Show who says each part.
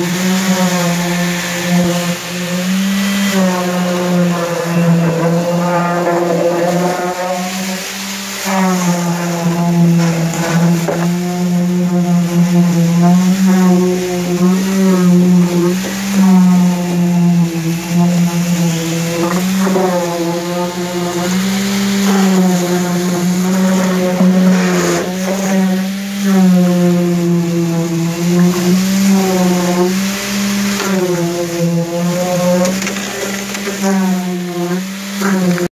Speaker 1: Mm-hmm.